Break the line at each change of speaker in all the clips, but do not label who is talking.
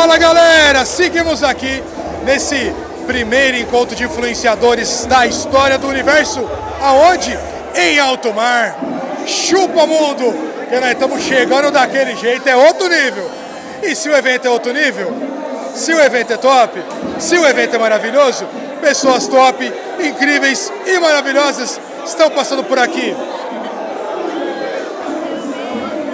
Fala galera, seguimos aqui nesse primeiro encontro de influenciadores da história do universo, aonde? Em alto mar. Chupa mundo, que nós estamos chegando daquele jeito, é outro nível. E se o evento é outro nível, se o evento é top, se o evento é maravilhoso, pessoas top, incríveis e maravilhosas estão passando por aqui.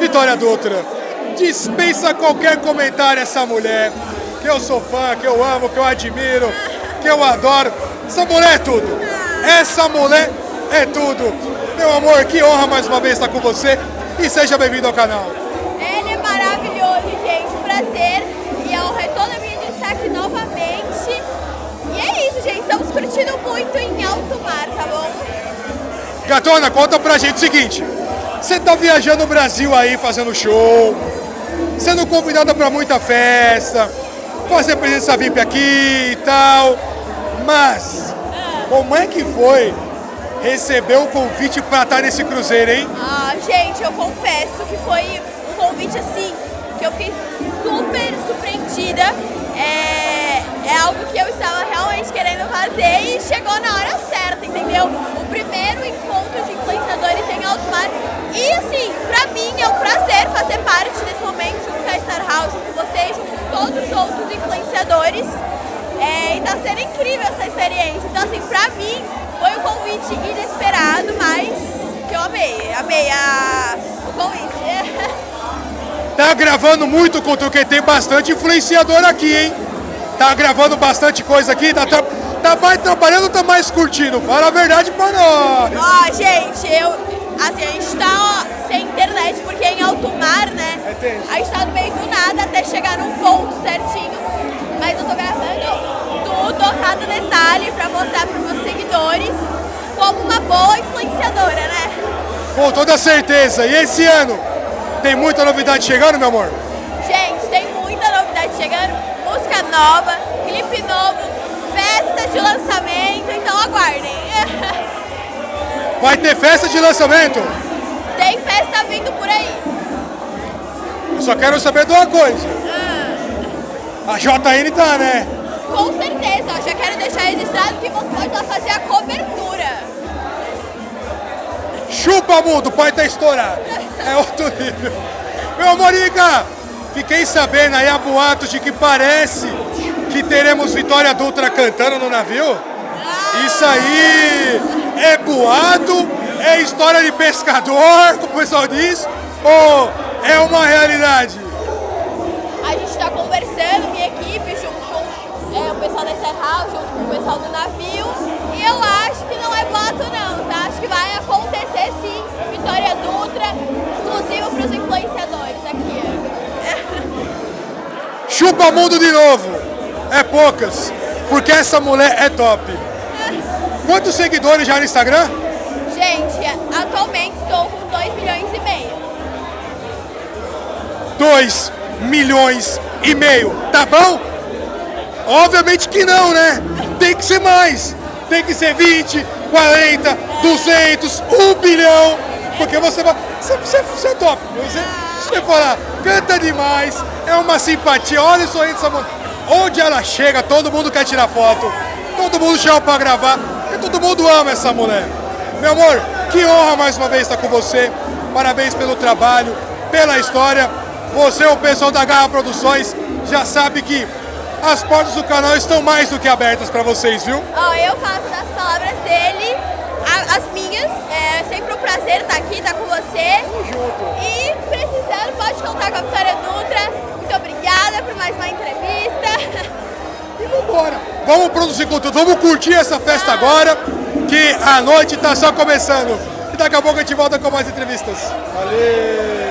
Vitória Dutra, dispensa qualquer comentário essa mulher, que eu sou fã, que eu amo, que eu admiro, que eu adoro. Essa mulher é tudo. Essa mulher é tudo. Meu amor, que honra mais uma vez estar com você e seja bem-vindo ao canal.
Ele é maravilhoso, gente. Prazer e a honra é toda minha de estar aqui novamente. E é isso, gente. Estamos curtindo muito em alto mar, tá bom?
Gatona, conta pra gente o seguinte. Você tá viajando o Brasil aí, fazendo show, sendo convidada para muita festa, fazer presença VIP aqui e tal. Mas, como é que foi receber o convite para estar nesse cruzeiro, hein?
Ah, gente, eu confesso que foi um convite assim, que eu fiquei super surpreendida. É, é algo que eu estava realmente querendo fazer e chegou na hora certa, outros influenciadores. É, e tá sendo incrível essa experiência. Então assim, pra mim foi um convite inesperado, mas que eu amei. Amei a, o convite.
Tá gravando muito com tu, que tem bastante influenciador aqui, hein? Tá gravando bastante coisa aqui, tá, tá, tá mais trabalhando ou tá mais curtindo? Fala a verdade pra nós!
Ó, gente, eu. Assim, a gente tá ó, sem internet porque é em alto mar, né?
É tenso.
A gente tá no meio do nada até chegar num ponto certinho. Mas eu tô gravando tudo, cada detalhe, pra mostrar pros meus seguidores como uma boa influenciadora, né?
Com toda certeza. E esse ano? Tem muita novidade chegando, meu amor?
Gente, tem muita novidade chegando, música nova, clipe novo, festa de lançamento, então aguardem.
Vai ter festa de lançamento?
tem festa vindo por aí.
Eu só quero saber de uma coisa. A JN tá, né?
Com certeza, ó, já quero deixar registrado que você pode lá fazer a cobertura.
Chupa mundo, o pai tá estourado. É outro nível. Meu amorica, fiquei sabendo aí a boatos de que parece que teremos Vitória Dutra cantando no navio. Isso aí é boato, é história de pescador, como o pessoal diz, ou é uma realidade?
A gente está conversando, minha equipe, junto com é, o pessoal da House, junto com o pessoal do navio. E eu acho que não é boato não, tá? Acho que vai acontecer sim. Vitória Dutra, exclusivo para os influenciadores aqui.
Chupa mundo de novo. É poucas, porque essa mulher é top. Quantos seguidores já no Instagram?
Gente, atualmente estou com 2 milhões e meio.
2 milhões e meio, tá bom? Obviamente que não, né? Tem que ser mais. Tem que ser 20, 40, 200, 1 bilhão. Porque você vai. Você, você, você é top. Você, você falar, canta demais, é uma simpatia. Olha o sorriso dessa mulher. Onde ela chega, todo mundo quer tirar foto. Todo mundo chama pra gravar. Todo mundo ama essa mulher. Meu amor, que honra mais uma vez estar com você. Parabéns pelo trabalho, pela história. Você, o pessoal da Garra Produções, já sabe que as portas do canal estão mais do que abertas para vocês, viu?
Ó, eu faço das palavras dele as minhas. É sempre um prazer estar aqui, estar com você.
Vamos produzir conteúdo, vamos curtir essa festa agora, que a noite tá só começando. E daqui a pouco a gente volta com mais entrevistas. Valeu!